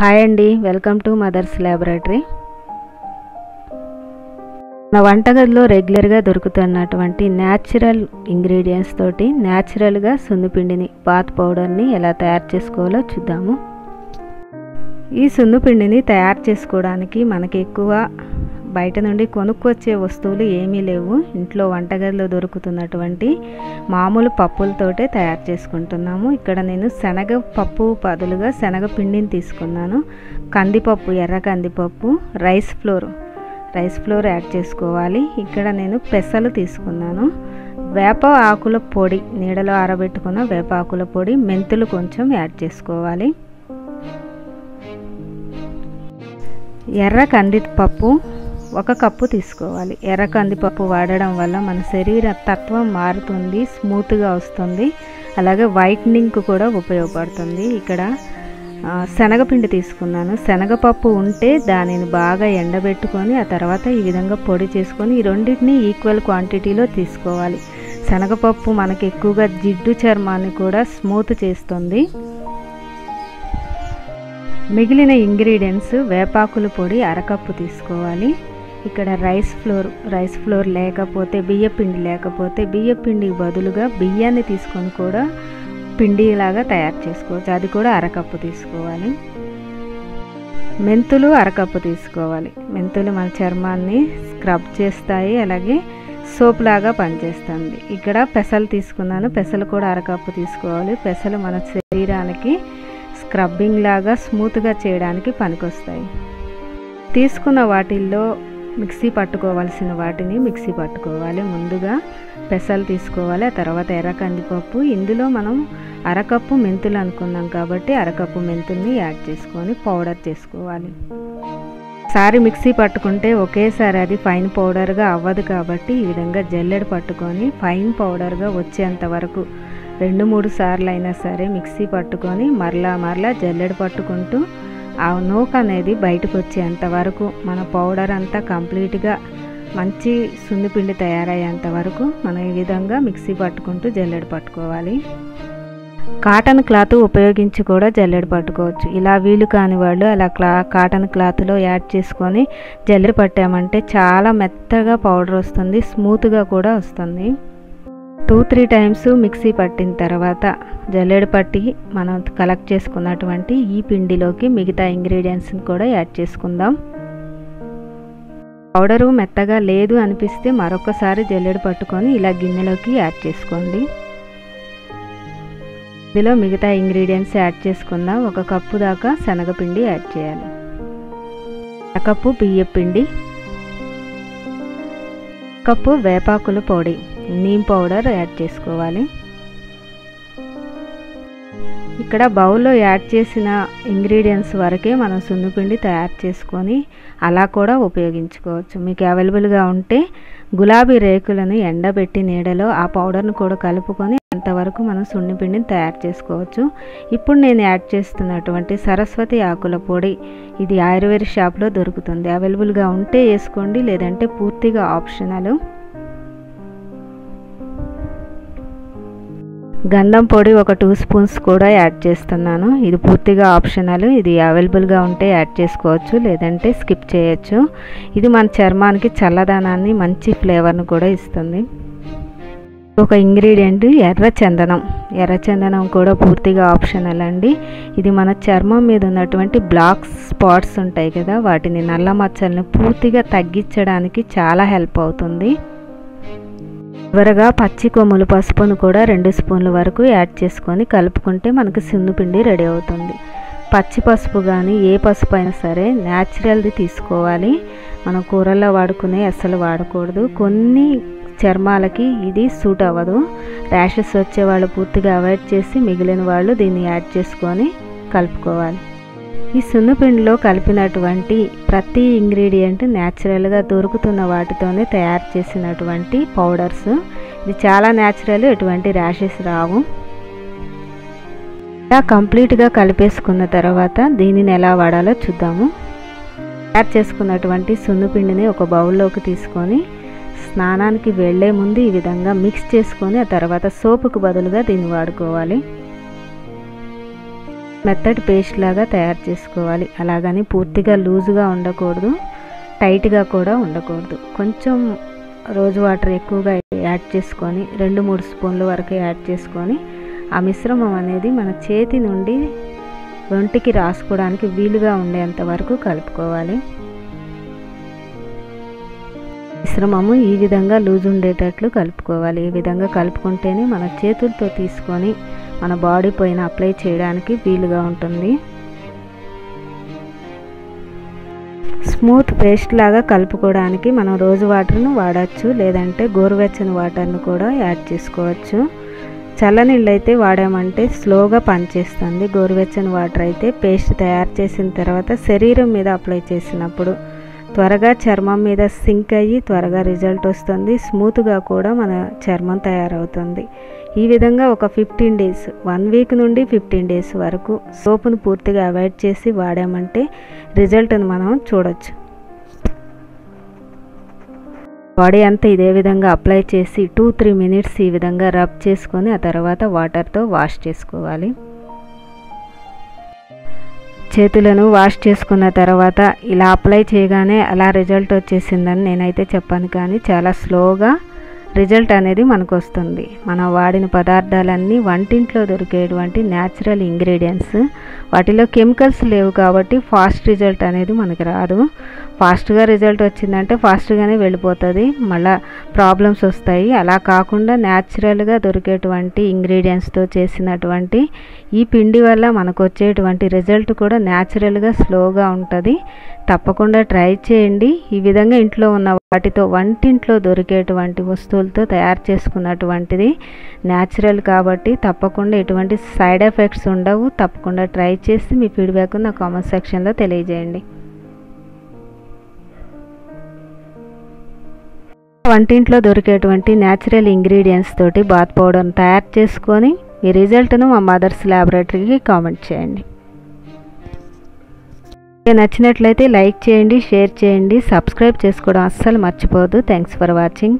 Hi అండి welcome to mothers laboratory. నా వంటగదిలో రెగ్యులర్గా దొరుకుతున్నటువంటి న్యాచురల్ ఇంగ్రీడియంట్స్ తోటి న్యాచురల్గా సున్నిపిండిని బాత్ పౌడర్ని ఎలా తయారు చేసుకోవాలో చూద్దాము. ఈ సున్నిపిండిని తయారు చేసుకోవడానికి మనకి ఎక్కువ బయట నుండి కొనుక్కొచ్చే వస్తువులు ఏమీ లేవు. ఇంట్లో వంటగదిలో దొరుకుతున్నటువంటి మామూలు పప్పులతోటే తయారు చేసుకుంటున్నాము. ఇక్కడ నేను శనగ పప్పు బదులుగా శనగ పిండిని తీసుకున్నాను. కందిపప్పు ఎర్ర కందిపప్పు rice flour rice flour add చేసుకోవాలి. ఇక్కడ నేను పెసలు తీసుకున్నాను. వేప ఆకుల పొడి నీడలో ఆరబెట్టుకున్న వేప ఆకుల పొడి మెంతులు కొంచెం యాడ్ చేసుకోవాలి. ఎర్ర కందిపప్పు ఒక కప్పు తీసుకోవాలి. ఎర్ర కందిపప్పు వాడడం వల్ల మన శరీర తత్వం మారుతుంది స్మూత్గా వస్తుంది. అలాగే వైట్నింగ్ కూడా ఉపయోగపడుతుంది. ఇక్కడ శనగపిండి తీసుకున్నాను. శనగపప్పు ఉంటే దానిని బాగా ఎండబెట్టుకొని ఆ తర్వాత ఈ విధంగా పొడి చేసుకొని ఈ రెండింటిని ఈక్వల్ క్వాంటిటీలో తీసుకోవాలి. శనగపప్పు మనకి ఎక్కువగా జిడ్డు చర్మాన్ని కూడా స్మూత్ చేస్తుంది. మిగిలిన ఇంగ్రీడియంట్స్ వేపాకుల పొడి అరకప్పు తీసుకోవాలి. ఇక్కడ రైస్ ఫ్లోర్ రైస్ ఫ్లోర్ లేకపోతే బియ్యపిండి లేకపోతే బియ్యపిండికి బదులుగా బియ్యాన్ని తీసుకొని కూడా పిండిలాగా తయారు చేసుకోవచ్చు. అది కూడా అరకప్పు తీసుకోవాలి. మెంతులు అరకప్పు తీసుకోవాలి. మెంతులు మన చర్మాన్ని స్క్రబ్ చేస్తాయి. అలాగే సోప్ లాగా పనిచేస్తుంది. ఇక్కడ పెసలు తీసుకున్నాను. పెసలు కూడా అరకప్పు తీసుకోవాలి. పెసలు మన శరీరానికి స్క్రబ్బింగ్ లాగా స్మూత్గా చేయడానికి పనికొస్తాయి. తీసుకున్న వాటిల్లో మిక్సీ పట్టుకోవాల్సిన వాటిని మిక్సీ పట్టుకోవాలి. ముందుగా పెసలు తీసుకోవాలి. ఆ తర్వాత ఎర్ర కందిపప్పు. ఇందులో మనం అరకప్పు మెంతులు అనుకున్నాం కాబట్టి అరకప్పు మెంతుల్ని యాడ్ చేసుకొని పౌడర్ చేసుకోవాలి. సారి మిక్సీ పట్టుకుంటే ఒకేసారి అది ఫైన్ పౌడర్గా అవ్వదు కాబట్టి ఈ విధంగా జల్లెడ పట్టుకొని ఫైన్ పౌడర్గా వచ్చేంత వరకు రెండు మూడు సార్లు అయినా సరే మిక్సీ పట్టుకొని మరలా మరలా జల్లెడ పట్టుకుంటూ ఆ నూక అనేది బయటకు వచ్చేంత వరకు మన పౌడర్ అంతా కంప్లీట్గా మంచి సున్నిపిండి తయారయ్యేంత వరకు మనం ఈ విధంగా మిక్సీ పట్టుకుంటూ జల్లెడ పట్టుకోవాలి. కాటన్ క్లాత్ ఉపయోగించి కూడా జల్లెడ పట్టుకోవచ్చు. ఇలా వీలు కాని వాళ్ళు అలా క్లా కాటన్ క్లాత్లో యాడ్ చేసుకొని జల్లెడ పట్టామంటే చాలా మెత్తగా పౌడర్ వస్తుంది స్మూత్గా కూడా వస్తుంది. టూ త్రీ టైమ్స్ మిక్సీ పట్టిన తర్వాత జల్లెడ పట్టి మనం కలెక్ట్ చేసుకున్నటువంటి ఈ పిండిలోకి మిగతా ఇంగ్రీడియంట్స్ని కూడా యాడ్ చేసుకుందాం. పౌడరు మెత్తగా లేదు అనిపిస్తే మరొకసారి జల్లెడ పట్టుకొని ఇలా గిన్నెలోకి యాడ్ చేసుకోండి. ఇందులో మిగతా ఇంగ్రీడియంట్స్ యాడ్ చేసుకుందాం. ఒక కప్పు దాకా శనగపిండి యాడ్ చేయాలి. కప్పు బియ్యపిండి కప్పు వేపాకుల పొడి. నీమ్ పౌడర్ యాడ్ చేసుకోవాలి. ఇక్కడ బౌల్లో యాడ్ చేసిన ఇంగ్రీడియంట్స్ వరకే మనం సున్నిపిండి తయారు చేసుకొని అలా కూడా ఉపయోగించుకోవచ్చు. మీకు అవైలబుల్గా ఉంటే గులాబీ రేకులను ఎండబెట్టి నీడలో ఆ పౌడర్ను కూడా కలుపుకొని అంతవరకు మనం సున్నిపిండిని తయారు చేసుకోవచ్చు. ఇప్పుడు నేను యాడ్ చేస్తున్నటువంటి సరస్వతి ఆకుల పొడి ఇది ఆయుర్వేద షాప్లో దొరుకుతుంది. అవైలబుల్గా ఉంటే వేసుకోండి లేదంటే పూర్తిగా ఆప్షనల్. గంధం పొడి ఒక టూ స్పూన్స్ కూడా యాడ్ చేస్తున్నాను. ఇది పూర్తిగా ఆప్షనల్. ఇది అవైలబుల్గా ఉంటే యాడ్ చేసుకోవచ్చు లేదంటే స్కిప్ చేయొచ్చు. ఇది మన చర్మానికి చల్లదనాన్ని మంచి ఫ్లేవర్ను కూడా ఇస్తుంది. ఒక ఇంగ్రీడియంట్ ఎర్ర చందనం. ఎర్ర చందనం కూడా పూర్తిగా ఆప్షనల్ అండి. ఇది మన చర్మం మీద ఉన్నటువంటి బ్లాక్ స్పాట్స్ ఉంటాయి కదా వాటిని నల్ల మచ్చల్ని పూర్తిగా తగ్గించడానికి చాలా హెల్ప్ అవుతుంది. చివరగా పచ్చి కొమ్ములు పసుపును కూడా రెండు స్పూన్ల వరకు యాడ్ చేసుకొని కలుపుకుంటే మనకు పిండి రెడీ అవుతుంది. పచ్చి పసుపు కానీ ఏ పసుపు అయినా సరే న్యాచురల్ది తీసుకోవాలి. మనం కూరల్లో వాడుకునే అస్సలు వాడకూడదు. కొన్ని చర్మాలకి ఇది సూట్ అవ్వదు. ర్యాషెస్ వచ్చే వాళ్ళు పూర్తిగా అవాయిడ్ చేసి మిగిలిన వాళ్ళు దీన్ని యాడ్ చేసుకొని కలుపుకోవాలి. ఈ సున్నపిండిలో కలిపినటువంటి ప్రతి ఇంగ్రీడియంట్ న్యాచురల్గా దొరుకుతున్న వాటితోనే తయారు చేసినటువంటి పౌడర్స్. ఇది చాలా న్యాచురల్ ఎటువంటి ర్యాషెస్ రావు. ఇలా కంప్లీట్గా కలిపేసుకున్న తర్వాత దీనిని ఎలా వాడాలో చూద్దాము. తయారు చేసుకున్నటువంటి సున్నపిండిని ఒక బౌల్లోకి తీసుకొని స్నానానికి వెళ్ళే ముందు ఈ విధంగా మిక్స్ చేసుకొని ఆ తర్వాత సోపుకు బదులుగా దీన్ని వాడుకోవాలి. మెత్తటి పేస్ట్ లాగా తయారు చేసుకోవాలి. అలాగని పూర్తిగా లూజుగా ఉండకూడదు టైట్గా కూడా ఉండకూడదు. కొంచెం రోజు వాటర్ ఎక్కువగా యాడ్ చేసుకొని రెండు మూడు స్పూన్ల వరకు యాడ్ చేసుకొని ఆ మిశ్రమం అనేది మన చేతి నుండి ఒంటికి రాసుకోవడానికి వీలుగా ఉండేంత వరకు కలుపుకోవాలి. మిశ్రమము ఈ విధంగా లూజ్ ఉండేటట్లు కలుపుకోవాలి. ఈ విధంగా కలుపుకుంటేనే మన చేతులతో తీసుకొని మన బాడీ పైన అప్లై చేయడానికి వీలుగా ఉంటుంది. స్మూత్ పేస్ట్ లాగా కలుపుకోవడానికి మనం రోజు వాటర్ను వాడచ్చు లేదంటే గోరువెచ్చని వాటర్ను కూడా యాడ్ చేసుకోవచ్చు. చల్లనీళ్ళు అయితే వాడామంటే స్లోగా పనిచేస్తుంది. గోరువెచ్చని వాటర్ అయితే పేస్ట్ తయారు చేసిన తర్వాత శరీరం మీద అప్లై చేసినప్పుడు త్వరగా చర్మం మీద సింక్ అయ్యి త్వరగా రిజల్ట్ వస్తుంది. స్మూత్గా కూడా మన చర్మం తయారవుతుంది. ఈ విధంగా ఒక ఫిఫ్టీన్ డేస్ వన్ వీక్ నుండి ఫిఫ్టీన్ డేస్ వరకు సోపును పూర్తిగా అవాయిడ్ చేసి వాడామంటే రిజల్ట్ని మనం చూడొచ్చు. బాడీ అంతా ఇదే విధంగా అప్లై చేసి టూ త్రీ మినిట్స్ ఈ విధంగా రబ్ చేసుకొని ఆ తర్వాత వాటర్తో వాష్ చేసుకోవాలి. చేతులను వాష్ చేసుకున్న తర్వాత ఇలా అప్లై చేయగానే అలా రిజల్ట్ వచ్చేసిందని నేనైతే చెప్పాను కానీ చాలా స్లోగా రిజల్ట్ అనేది మనకు వస్తుంది మనం వాడిన పదార్థాలన్నీ వంటింట్లో దొరికేటువంటి న్యాచురల్ ఇంగ్రీడియంట్స్. వాటిలో కెమికల్స్ లేవు కాబట్టి ఫాస్ట్ రిజల్ట్ అనేది మనకు రాదు. ఫాస్ట్గా రిజల్ట్ వచ్చిందంటే ఫాస్ట్గానే వెళ్ళిపోతుంది. మళ్ళీ ప్రాబ్లమ్స్ వస్తాయి. అలా కాకుండా న్యాచురల్గా దొరికేటువంటి ఇంగ్రీడియంట్స్తో చేసినటువంటి ఈ పిండి వల్ల మనకు వచ్చేటువంటి రిజల్ట్ కూడా న్యాచురల్గా స్లోగా ఉంటుంది. తప్పకుండా ట్రై చేయండి. ఈ విధంగా ఇంట్లో ఉన్న వాటితో వంటింట్లో దొరికేటువంటి వస్తువులతో తయారు చేసుకున్నటువంటిది న్యాచురల్ కాబట్టి తప్పకుండా ఎటువంటి సైడ్ ఎఫెక్ట్స్ ఉండవు. తప్పకుండా ట్రై చేసి మీ ఫీడ్బ్యాక్ నా కామెంట్ సెక్షన్లో తెలియజేయండి. వంటింట్లో దొరికేటువంటి న్యాచురల్ ఇంగ్రీడియంట్స్ తోటి బాత్ పౌడర్ని తయారు చేసుకొని మీ రిజల్ట్ను మా మదర్స్ ల్యాబొరేటరీకి కామెంట్ చేయండి. నచ్చినట్లయితే లైక్ చేయండి షేర్ చేయండి సబ్స్క్రైబ్ చేసుకోవడం అస్సలు మర్చిపోవద్దు. Thanks for watching